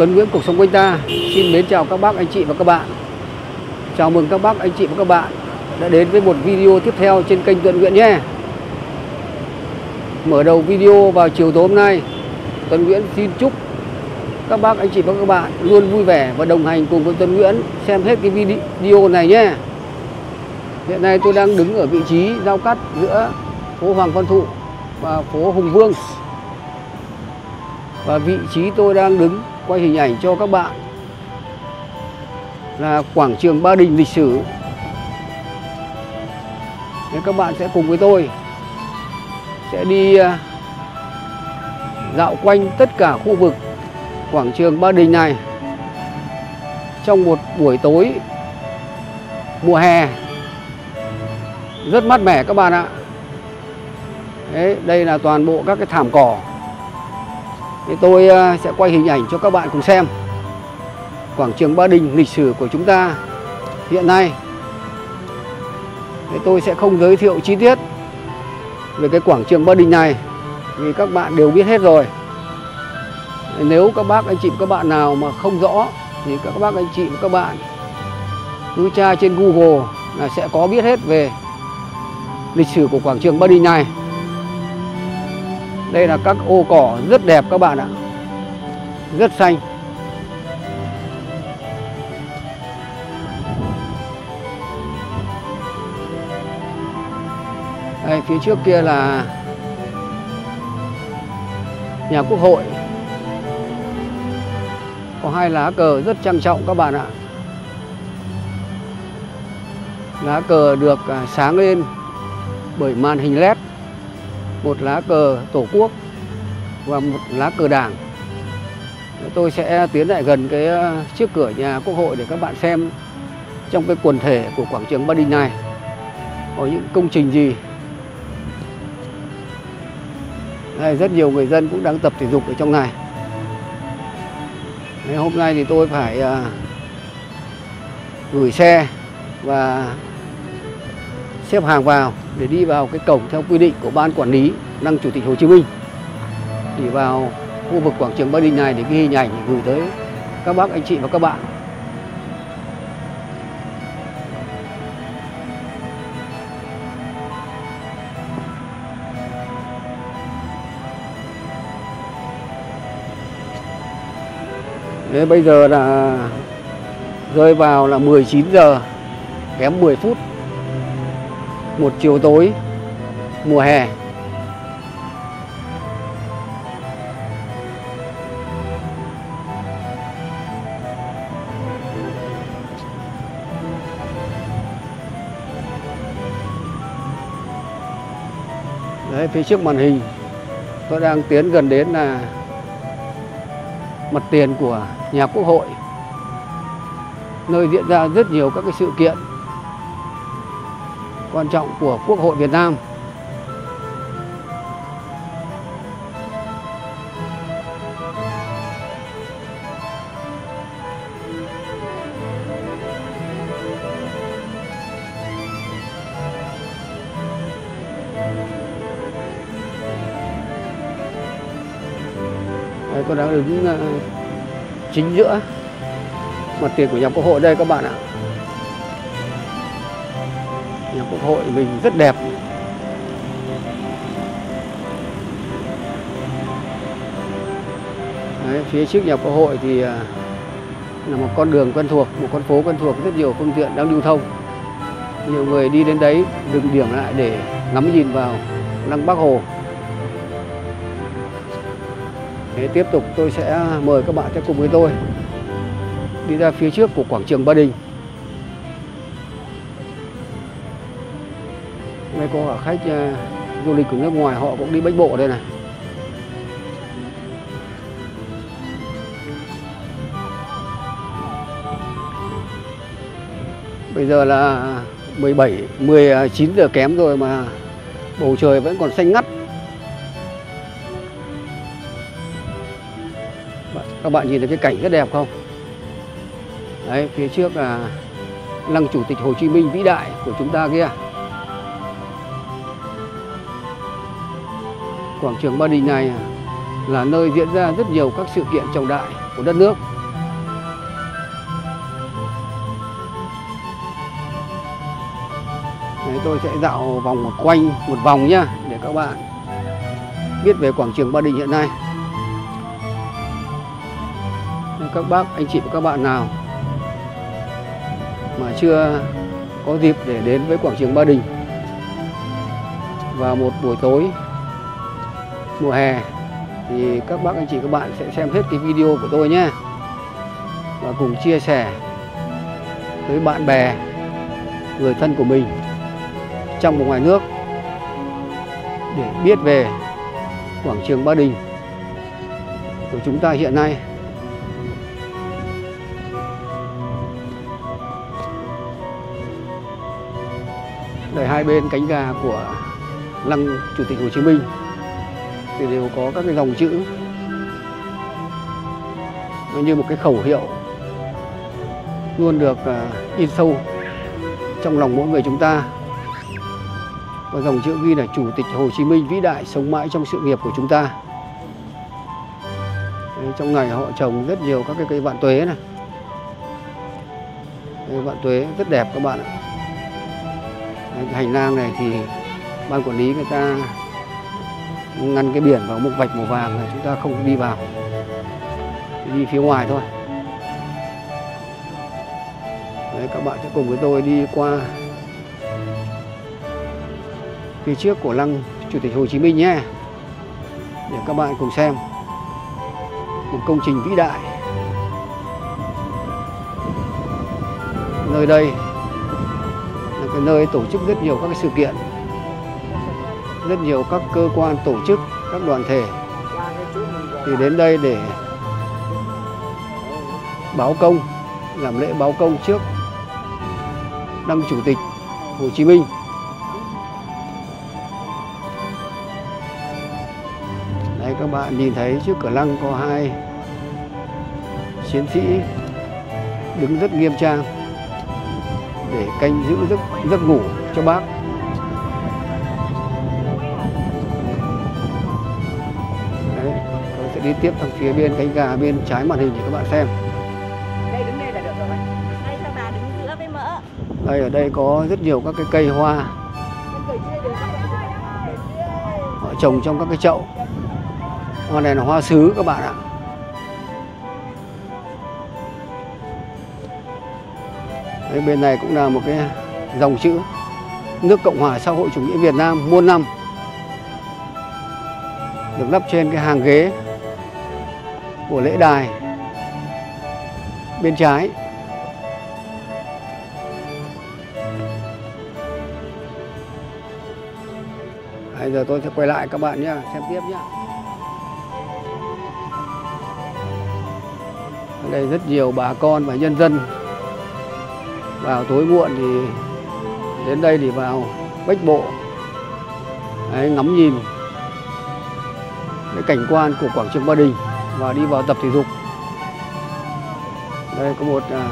Tuấn Nguyễn Cuộc Sống Quanh Ta. Xin mến chào các bác, anh chị và các bạn. Chào mừng các bác, anh chị và các bạn Đã đến với một video tiếp theo trên kênh Tuấn Nguyễn nhé. Mở đầu video vào chiều tối hôm nay Tuấn Nguyễn xin chúc các bác, anh chị và các bạn Luôn vui vẻ và đồng hành cùng với Tuấn Nguyễn Xem hết cái video này nhé. Hiện nay tôi đang đứng ở vị trí giao cắt giữa phố Hoàng Văn Thụ và phố Hùng Vương. Và vị trí tôi đang đứng quay hình ảnh cho các bạn là quảng trường Ba Đình lịch sử. Nên các bạn sẽ cùng với tôi sẽ đi à, dạo quanh tất cả khu vực quảng trường Ba Đình này trong một buổi tối mùa hè. Rất mát mẻ các bạn ạ. Đấy, đây là toàn bộ các cái thảm cỏ thì tôi ờ, sẽ quay hình ảnh cho các bạn cùng xem. Quảng trường Ba Đình lịch sử của chúng ta hiện nay. Thì tôi sẽ không giới thiệu chi tiết về cái quảng trường Ba Đình này, vì các bạn đều biết hết rồi. Nếu các bác, anh chị các bạn nào mà không rõ, thì các bác, anh chị và các bạn cứ tra trên Google là sẽ có biết hết về lịch sử của quảng trường Ba Đình này đây là các ô cỏ rất đẹp các bạn ạ. Rất xanh. Đây, phía trước kia là nhà quốc hội. Có hai lá cờ rất trang trọng các bạn ạ. Lá cờ được à, sáng lên bởi màn hình led một lá cờ tổ quốc và một lá cờ đảng. Tôi sẽ tiến lại gần cái ờ, trước cửa nhà quốc hội để các bạn xem trong cái quần thể của quảng trường Ba Đình này có những công trình gì. Đây, rất nhiều người dân cũng đang tập thể dục ở trong này. Đấy, hôm nay thì tôi phải uh, gửi xe và xếp hàng vào để đi vào cái cổng theo quy định của ban quản lý năng chủ tịch Hồ Chí Minh. Thì vào khu vực quảng trường Ba Đình này để ghi hình ảnh gửi tới các bác anh chị và các bạn. Đấy, bây giờ là rơi vào là 19 giờ kém 10 phút một chiều tối mùa hè. Đấy, phía trước màn hình tôi đang tiến gần đến là mặt tiền của nhà quốc hội. Nơi diễn ra rất nhiều các cái sự kiện quan trọng của Quốc hội Việt Nam. Đây, tôi đang đứng ờ, chính giữa mặt tiền của nhà quốc hội đây các bạn ạ nhà quốc hội mình rất đẹp. Đấy, phía trước nhà quốc hội thì à, là một con đường quen thuộc một con phố quen thuộc rất nhiều phương tiện đang lưu thông. Nhiều người đi đến đấy dừng điểm lại để ngắm nhìn vào lăng bắc Hồ. Thế tiếp tục tôi sẽ mời các bạn sẽ cùng với tôi đi ra phía trước của quảng trường Ba Đình. Có cả khách uh, du lịch của nước ngoài họ cũng đi bách bộ đây này Bây giờ là 17, 19 à, giờ kém rồi mà bầu trời vẫn còn xanh ngắt. Các bạn nhìn thấy cái cảnh rất đẹp không? Đấy, phía trước là lăng chủ tịch Hồ Chí Minh vĩ đại của chúng ta kia. Quảng trường Ba Đình này là nơi diễn ra rất nhiều các sự kiện trọng đại của đất nước. Đấy, tôi sẽ dạo vòng một quanh một vòng nhá để các bạn biết về quảng trường Ba Đình hiện nay. Các bác, anh chị và các bạn nào mà chưa có dịp để đến với quảng trường Ba Đình vào một buổi tối mùa hè, thì các bác, anh chị, các bạn sẽ xem hết cái video của tôi nhé và cùng chia sẻ với bạn bè, người thân của mình trong và ngoài nước để biết về quảng trường Ba Đình của chúng ta hiện nay. Đây, hai bên cánh gà của lăng Chủ tịch Hồ Chí Minh thì đều có các cái dòng chữ. Nó như một cái khẩu hiệu luôn được à, in sâu trong lòng mỗi người chúng ta. Và dòng chữ ghi là Chủ tịch Hồ Chí Minh vĩ đại sống mãi trong sự nghiệp của chúng ta. Đấy, trong ngày họ trồng rất nhiều các cái cây vạn tuế này. Vạn tuế rất đẹp các bạn ạ. Đấy, hành lang này thì ban quản lý người ta ngăn cái biển vào một vạch màu vàng là chúng ta không đi vào. Đi phía ngoài thôi. Đấy, các bạn sẽ cùng với tôi đi qua phía trước của lăng Chủ tịch Hồ Chí Minh nhé để các bạn cùng xem một công trình vĩ đại. Nơi đây là cái nơi tổ chức rất nhiều các cái sự kiện rất nhiều các cơ quan, tổ chức, các đoàn thể thì đến đây để báo công, làm lễ báo công trước đăng chủ tịch Hồ Chí Minh Đấy, các bạn nhìn thấy trước cửa lăng có hai chiến sĩ đứng rất nghiêm trang để canh giữ giấc giấc ngủ cho bác. Đi tiếp thằng phía bên cánh gà bên trái màn hình để các bạn xem. Đây đứng đây là được rồi. Đây sao bà đứng giữa với mỡ. Đây ở đây có rất nhiều các cái cây hoa họ trồng trong các cái chậu. Hoa này là hoa sứ các bạn ạ. Đấy, bên này cũng là một cái dòng chữ nước Cộng hòa xã hội chủ nghĩa Việt Nam muôn năm được lắp trên cái hàng ghế của lễ đài bên trái. Bây giờ tôi sẽ quay lại các bạn nhé xem tiếp nhé ở đây rất nhiều bà con và nhân dân. Vào tối muộn thì đến đây thì vào bách bộ. Đấy, ngắm nhìn cái cảnh quan của quảng trường Ba Đình và đi vào tập thể dục. Đây, có một à,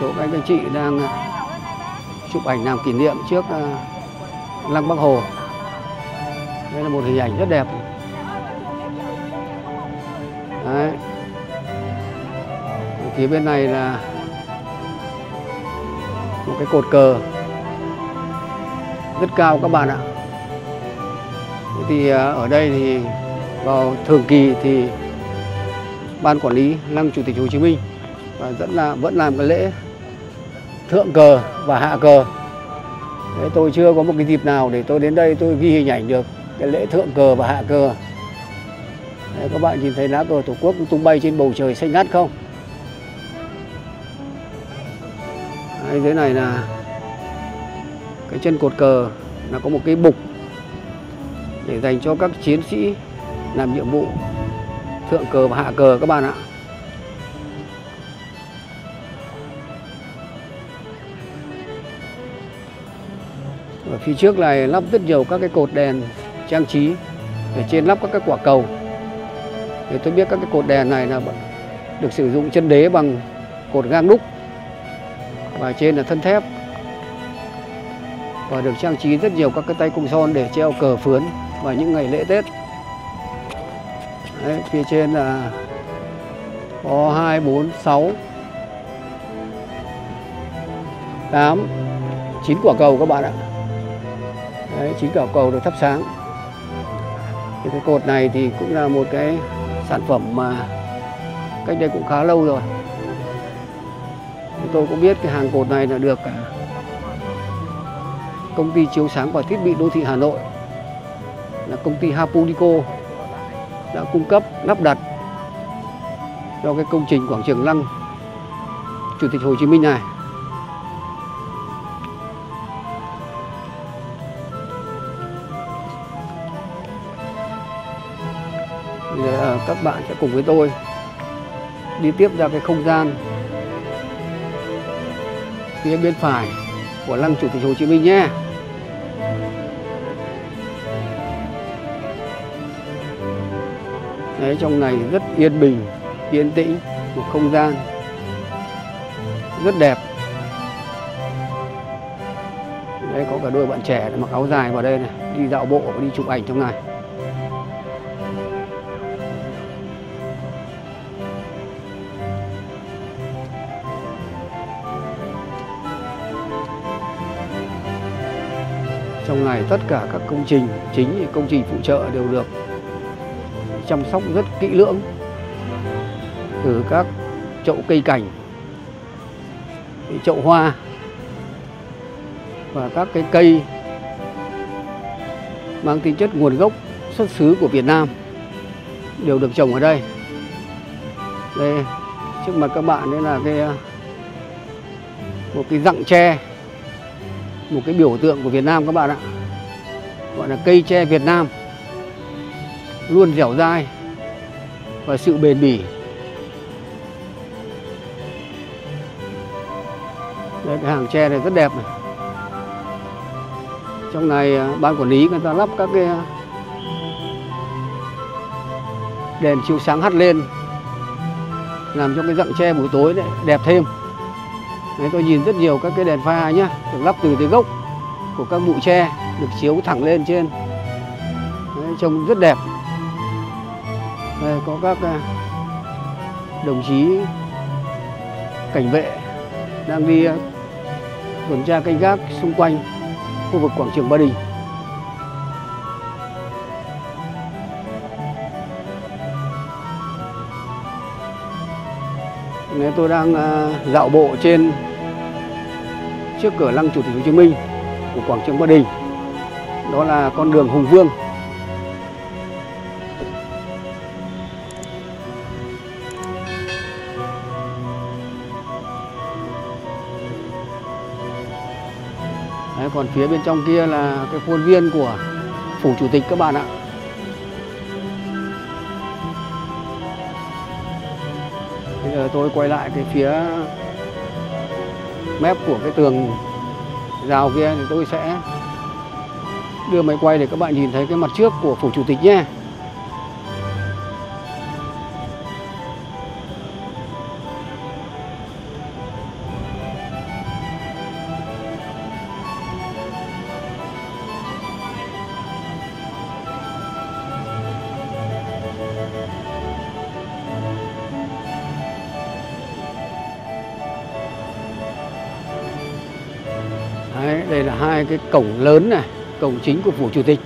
số các anh chị đang à, chụp ảnh làm kỷ niệm trước à, lăng Bắc Hồ. Đây là một hình ảnh rất đẹp. Đấy. Phía bên này là một cái cột cờ. Rất cao các bạn ạ. Thì ở đây thì vào thường kỳ thì ban quản lý lăng chủ tịch Hồ Chí Minh và vẫn là vẫn làm cái lễ thượng cờ và hạ cờ. Đấy, tôi chưa có một cái dịp nào để tôi đến đây tôi ghi hình ảnh được cái lễ thượng cờ và hạ cờ. Đấy, các bạn nhìn thấy lá cờ tổ quốc tung bay trên bầu trời xanh ngắt không? Đấy, dưới này là cái chân cột cờ là có một cái bục để dành cho các chiến sĩ làm nhiệm vụ thượng cờ và hạ cờ các bạn ạ. Ở phía trước này lắp rất nhiều các cái cột đèn trang trí, ở trên lắp các cái quả cầu. Thì tôi biết các cái cột đèn này là được sử dụng chân đế bằng cột gang đúc và trên là thân thép. Và được trang trí rất nhiều các cái tay cung son để treo cờ phướn vào những ngày lễ Tết. Đấy, phía trên là có 2, 4, 6, 8, 9 quả cầu các bạn ạ. Đấy, 9 quả cầu được thắp sáng. Thì cái cột này thì cũng là một cái sản phẩm mà cách đây cũng khá lâu rồi. Thì tôi cũng biết cái hàng cột này là được à, công ty chiếu sáng và thiết bị đô thị Hà Nội là công ty Hapulico đã cung cấp lắp đặt cho cái công trình quảng trường Lăng, Chủ tịch Hồ Chí Minh này. Thì à, các bạn sẽ cùng với tôi đi tiếp ra cái không gian phía bên phải của lăng Chủ tịch Hồ Chí Minh nhé. Đấy, trong này rất yên bình, yên tĩnh, một không gian rất đẹp. Đây có cả đôi bạn trẻ mặc áo dài vào đây này, đi dạo bộ và đi chụp ảnh trong này. Trong này tất cả các công trình chính công trình phụ trợ đều được chăm sóc rất kỹ lưỡng từ các chậu cây cảnh chậu hoa và các cái cây mang tính chất nguồn gốc xuất xứ của Việt Nam đều được trồng ở đây. Đây, trước mặt các bạn đây là cái, một cái rặng tre, một cái biểu tượng của Việt Nam các bạn ạ gọi là cây tre Việt Nam luôn dẻo dai và sự bền bỉ. Đây cái hàng tre này rất đẹp này. Trong này à, ban quản lý người ta lắp các cái à, đèn chiếu sáng hắt lên làm cho cái dặng tre buổi tối đấy đẹp thêm. Đấy, tôi nhìn rất nhiều các cái đèn pha nhá được lắp từ cái gốc của các bụi tre được chiếu thẳng lên trên. Đấy, trông rất đẹp đây có các à, đồng chí cảnh vệ đang đi à, tuần tra canh gác xung quanh khu vực quảng trường Ba Đình. Nếu tôi đang à, dạo bộ trên trước cửa lăng Chủ tịch Hồ Chí Minh của quảng trường Ba Đình. Đó là con đường Hùng Vương. Còn phía bên trong kia là cái khuôn viên của phủ chủ tịch các bạn ạ. Bây giờ tôi quay lại cái phía mép của cái tường rào kia thì tôi sẽ đưa máy quay để các bạn nhìn thấy cái mặt trước của phủ chủ tịch nhé. Hai cái cổng lớn này, cổng chính của phủ chủ tịch.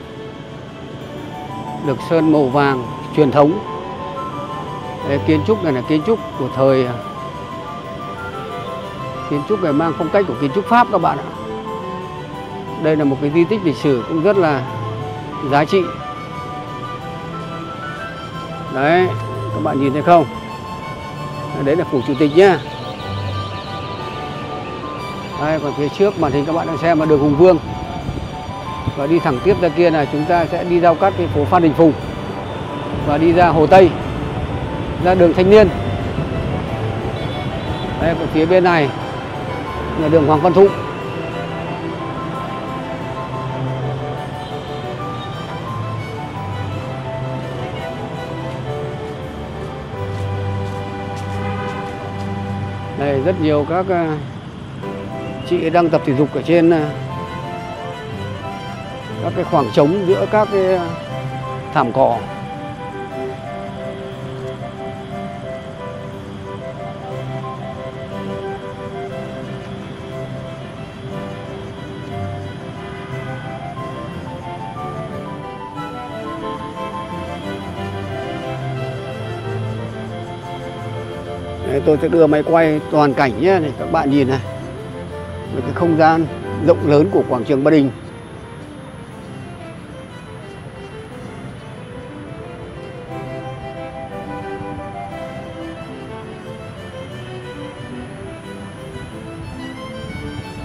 Được sơn màu vàng truyền thống. Đấy, kiến trúc này là kiến trúc của thời à, kiến trúc này mang phong cách của kiến trúc Pháp các bạn ạ. Đây là một cái di tích lịch sử cũng rất là giá trị. Đấy, các bạn nhìn thấy không? Đấy là phủ chủ tịch nhá. Đây, còn phía trước màn hình các bạn đang xem là đường Hùng Vương. Và đi thẳng tiếp ra kia là chúng ta sẽ đi giao cắt cái phố Phan Đình Phùng. Và đi ra Hồ Tây ra đường Thanh Niên. Đây còn phía bên này là đường Hoàng Văn Thụ. Đây rất nhiều các à, chị đang tập thể dục ở trên ờ, các cái khoảng trống giữa các cái ờ, thảm cỏ. Tôi sẽ đưa máy quay toàn cảnh nhé, để các bạn nhìn này về cái không gian rộng lớn của quảng trường Ba Đình.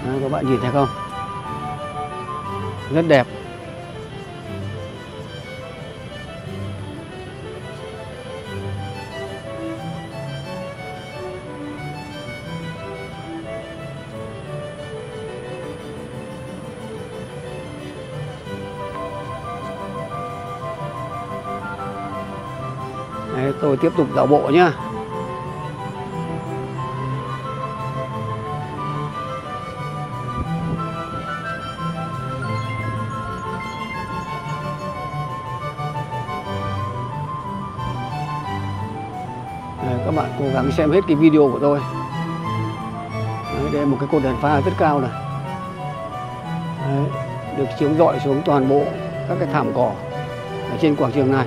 Đó, các bạn nhìn thấy không? Rất đẹp. Tôi tiếp tục dạo bộ nhá. Đấy, các bạn cố gắng xem hết cái video của tôi. Đấy, đây một cái cột đèn pha rất cao này. Đấy, được chiếu rọi xuống toàn bộ các cái thảm cỏ ở trên quảng trường này.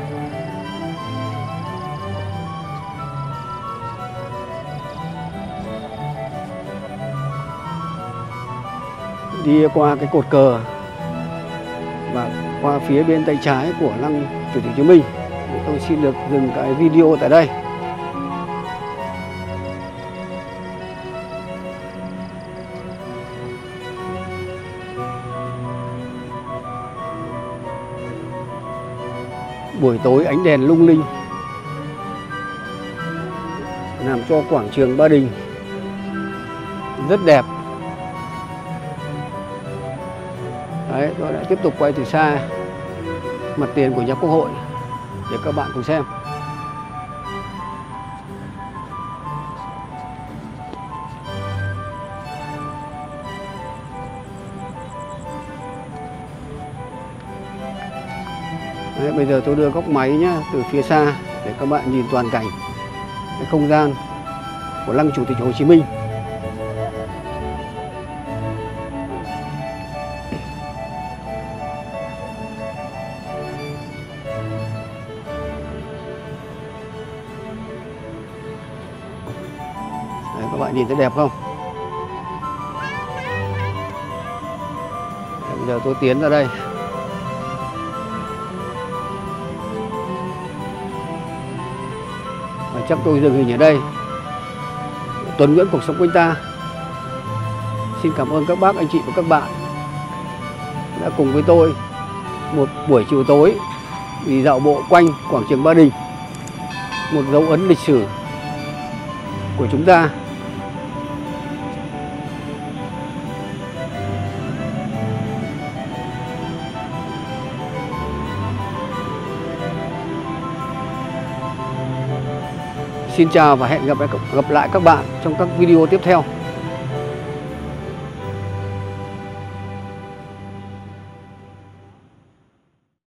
Đi qua cái cột cờ và qua phía bên tay trái của lăng chủ tịch Hồ Chí Minh. Tôi xin được dừng cái video tại đây. Buổi tối ánh đèn lung linh làm cho quảng trường Ba Đình rất đẹp. Đấy, tôi đã tiếp tục quay từ xa mặt tiền của nhà quốc hội để các bạn cùng xem. Đấy, bây giờ tôi đưa góc máy nhá từ phía xa để các bạn nhìn toàn cảnh cái không gian của lăng chủ tịch Hồ Chí Minh. Nhìn thấy đẹp không? Bây giờ tôi tiến ra đây. Và chắc tôi dừng hình ở đây. tuấn Nguyễn cuộc sống quanh ta. Xin cảm ơn các bác, anh chị và các bạn đã cùng với tôi một buổi chiều tối đi dạo bộ quanh quảng trường Ba Đình. Một dấu ấn lịch sử của chúng ta Xin chào và hẹn gặp lại, gặp lại các bạn trong các video tiếp theo.